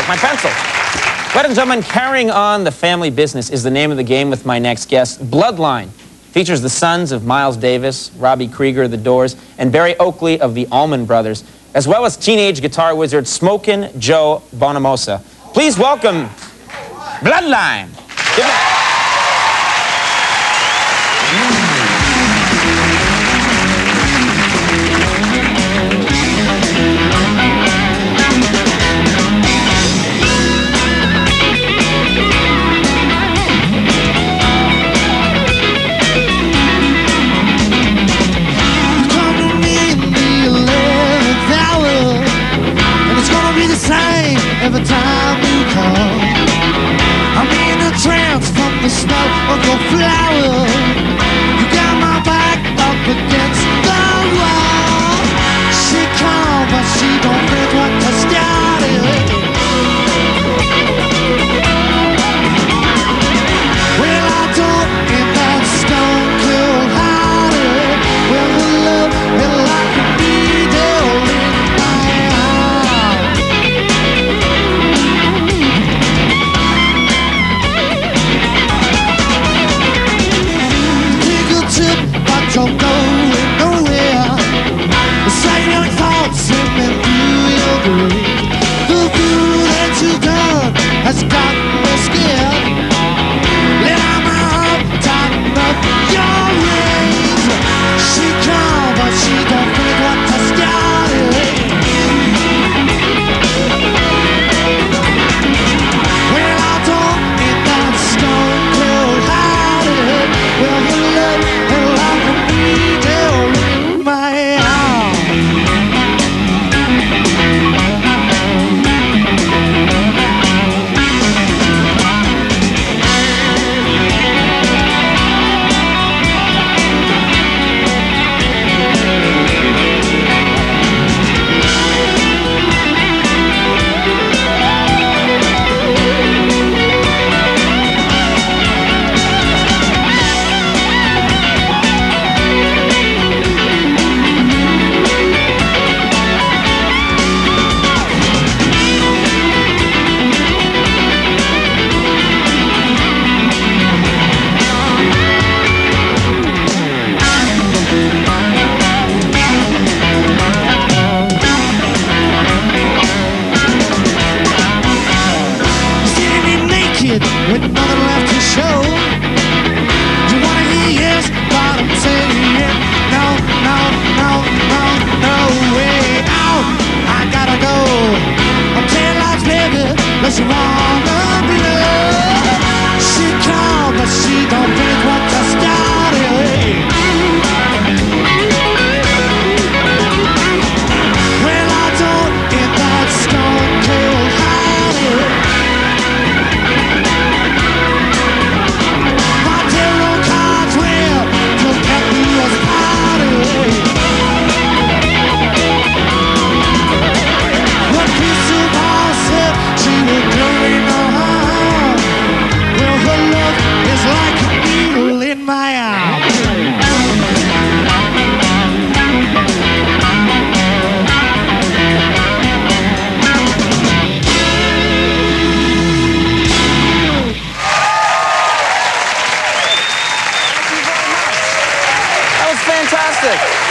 broke my pencil. Ladies and gentlemen, carrying on the family business is the name of the game with my next guest. Bloodline features the sons of Miles Davis, Robbie Krieger of The Doors, and Berry Oakley of the Allman Brothers, as well as teenage guitar wizard Smokin' Joe Bonamassa. Please welcome Bloodline. it. With my fantastic.